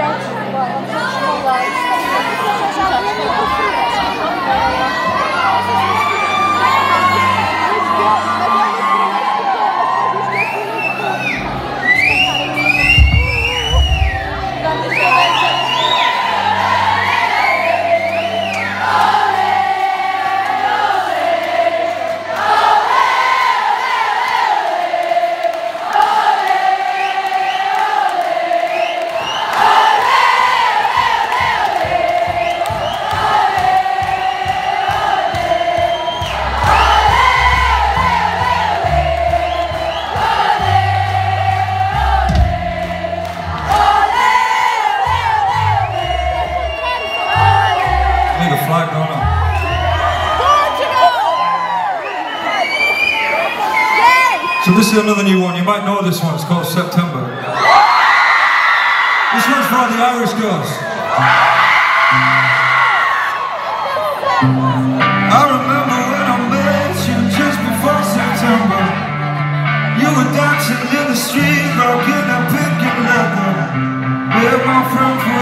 distracted by unfunctional lights So this is another new one. You might know this one. It's called September. This one's for the Irish girls. I remember when I met you just before September. You were dancing in the street, rocking a pink leather with my friend.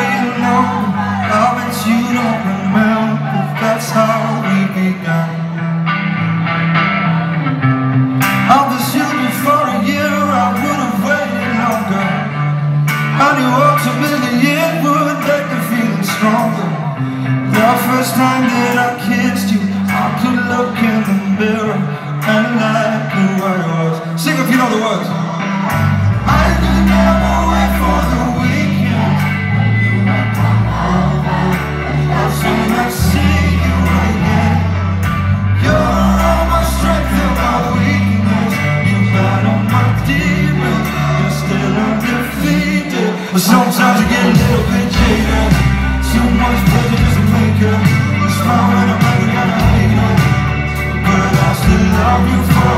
you for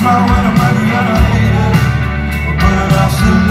smile when I'm angry and I hate it But I still